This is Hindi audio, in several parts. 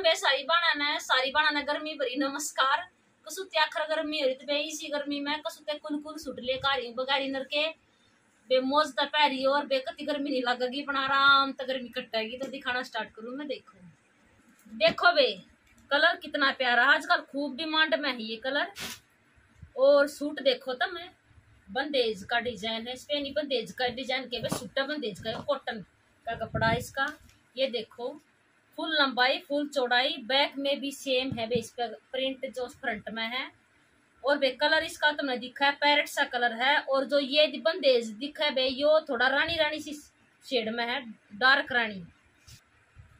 बे सारी बाणा ने सारी बाणा ने गर्मी भरी नमस्कार कसुते आखर गर्मी हो बे इसी गर्मी में कसुते कुल कुल सुट ले कारी बगाड़ी नर के बे मोज ता पैरी और बे कति गर्मी नहीं लगेगी पण आराम तक गर्मी कटेगी तो दिखाना स्टार्ट करूँ मैं देखो देखो बे कलर कितना प्यारा आजकल खूब डिमांड में है ये कलर और सूट देखो तो मैं बंदेज का डिज़ाइन है इसपे नहीं बंदेज का डिज़ाइन के बे सूटा बंदेज का कॉटन का कपड़ा इसका ये देखो फुल लंबाई फुल चौड़ाई बैक में भी सेम है बे इस पे प्रिंट जो फ्रंट में है। और बे कलर इसका तुमने दिखा है पैरट सा कलर है और जो ये बंदेज दिखा है बे यो थोड़ा रानी रानी सी शेड में है डार्क रानी।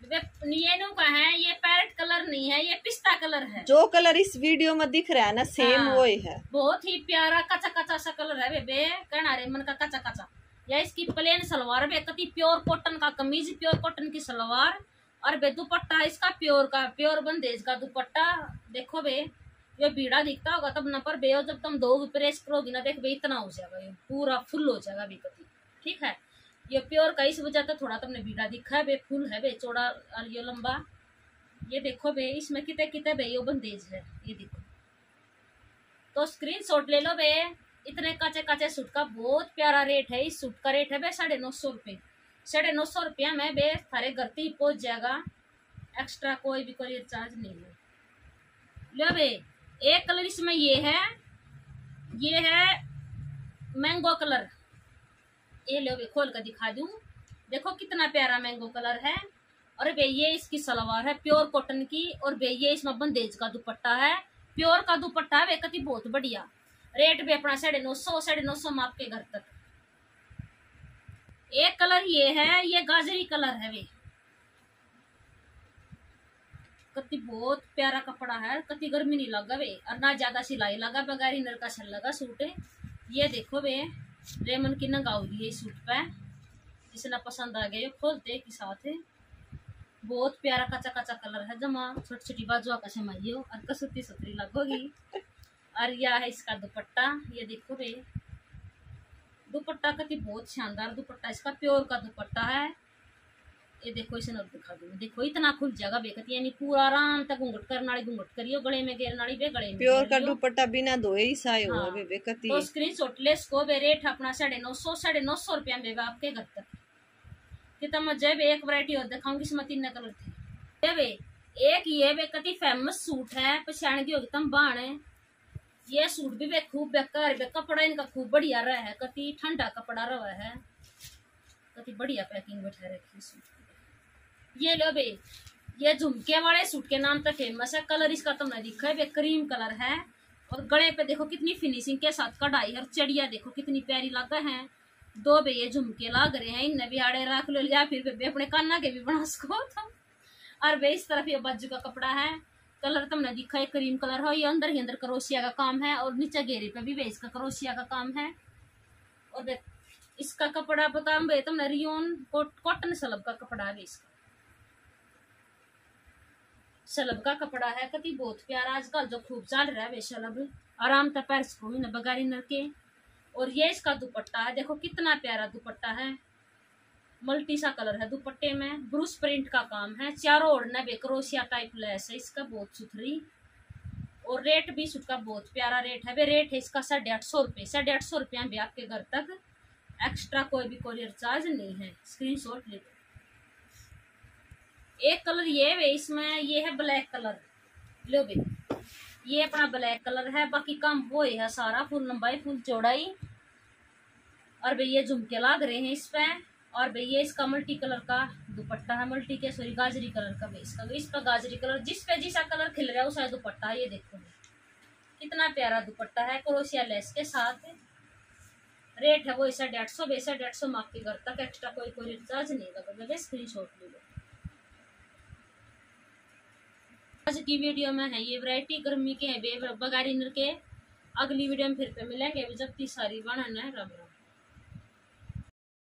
ये का है ये पैरेट कलर नहीं है ये पिस्ता कलर है। जो कलर इस वीडियो में दिख रहा है ना सेम हाँ, वही है। बहुत ही प्यारा कच्चा कच्चा सा कलर है बे कहना रे मन का कच्चा कच्चा या इसकी प्लेन सलवार बे कति प्योर कॉटन का कमीज प्योर कॉटन की सलवार। और बे, दुपट्टा इसका प्योर का, प्योर बंदेज का दुपट्टा। देखो बे, ये बीड़ा दिखता होगा तब न, पर बे जब तुम दो प्रेस करोगी ना, देख बे, इतना हो जाएगा, ये पूरा फुल हो जाएगा कति ठीक है? ये प्योर का इस वजह तो थोड़ा तुमने बीड़ा दिखा है बे फुल है बे, चौड़ा, और ये लंबा। ये देखो बे, इसमें कितने कितने बे, ये बंदेज है, ये देखो। तो स्क्रीन शॉट ले लो बे, इतने काचे काचे सूट का बहुत प्यारा रेट है, इस सूट का रेट है बे, साढ़े नौ सौ रुपये साढ़े नौ सौ रुपया में बे थारे घर ही पहुँच जाएगा। एक्स्ट्रा कोई भी कोरियर चार्ज नहीं है। लो बे, एक कलर इसमें ये है ये है मैंगो कलर ये लो बे, खोल कर दिखा दूँ। देखो कितना प्यारा मैंगो कलर है। और बे, ये इसकी सलवार है प्योर कॉटन की। और बे, ये इसमें बंदेज का दुपट्टा है। प्योर का दुपट्टा है वे कति बहुत बढ़िया। रेट भी अपना साढ़े नौ सौ, साढ़े नौ सौ माप के घर तक। एक कलर ये है, ये गाजरी कलर है वे। कति बहुत प्यारा कपड़ा है, कति गर्मी नहीं लगा वे, और ना ज़्यादा सिलाई लगा, बगैर इनर का सल लगा सूट। ये देखो वे, रेमन की नंगाऊ दी है सूट पे। जिसने पसंद आ गया खोलते के साथ। बहुत प्यारा कच्चा कच्चा कलर है जमा छोटी छोटी बाजुआ का समाइयो और कसुती सुतरी लगोगी। और यह है इसका दुपट्टा, ये देखो रे दुपट्टा का बहुत शानदार दुपट्टा इसका प्योर का दुपट्टा है। ये देखो इसे नर दिखा दू। देखो इतना खुल जाएगा बेकती यानी पूरा आराम तक घूंघट करना घूंघट करियो गले में घेर नाली बे गले में प्योर का दुपट्टा बिना धोए ही साए हो हाँ, बेकती तो स्क्रीन शॉट ले इसको बे रेट अपना साढ़े नौ सौ साढ़े नौ सौ रुपया में आपके घर तक। कितना मैं जब एक वरायटी और दिखाऊँगी इसमें तीन कलर थे एक ये बेकती फ़ेमस सूट है पछाण की होगी तुम बाण ये सूट भी वे खूब बेकार कपड़ा इनका खूब बढ़िया रहा है, कति ठंडा कपड़ा रहा है। कति बढ़िया पैकिंग बैठा रखी सूट। ये लो बे, ये झुमके वाले सूट के नाम तो फ़ेमस है कलर इसका तुमने दिखा है क्रीम कलर है। और गले पे देखो कितनी फिनिशिंग के साथ कढ़ाई और चढ़िया देखो कितनी प्यारी लगा है। दो बे ये झुमके लाग रहे हैं, इनने भी आड़े रख लो या फिर अपने काना के भी बना सको तो। और बे इस तरफ़ ये बाजू का कपड़ा है। कलर तुमने दिखा है क्रीम कलर है, ये अंदर ही अंदर करोशिया का काम है और नीचे घेरे पे भी वे इसका करोशिया का काम है। और देख, इसका कपड़ा बता भाई तुमने रियोन कॉटन सलब का कपड़ा है इसका सलब का कपड़ा है कति, बहुत प्यारा, आजकल जो खूब चल रहा है वे सलब, आराम तक पैर को बगारी नर के और ये इसका दुपट्टा है, देखो कितना प्यारा दुपट्टा है। मल्टी सा कलर है, दुपट्टे में ब्रूस प्रिंट का काम है, चारों ओढ़ना बेक्रोशिया टाइप लेस है, इसका बहुत सुथरी और रेट भी इसका बहुत प्यारा रेट है। वे रेट है इसका साढ़े आठ सौ रुपये साढ़े आठ सौ रुपया भी आपके घर तक एक्स्ट्रा कोई भी कोरियर चार्ज नहीं है। स्क्रीन शॉट ले। एक कलर ये वे इसमें ये है ब्लैक कलर। लो बे। ये अपना ब्लैक कलर है, बाकी काम वो है सारा फुल लंबाई फुल चौड़ाई। और भाई ये झुमके लाग रहे हैं इस पे। और भैया, इसका मल्टी कलर का दुपट्टा है मल्टी के सॉरी गाजरी कलर का बेस का इस पर गाजरी कलर जिस पे जिसा कलर खिल रहा है, उसा दुपट्टा है, ये देखो। कितना प्यारा दुपट्टा है, क्रोशिया लेस के साथ। रेट है वो ऐसा डेढ़ सौ बेसा डेढ़ सौ माफ़ के घर तक एक्स्ट्रा कोई कोई चार्ज नहीं लगा स्क्रीन शॉट ले लो। आज की वीडियो में है ये वैरायटी गर्मी के हैं बगारी के, अगली वीडियो में फिर पे मिलेंगे जब सारी बनाना है रब।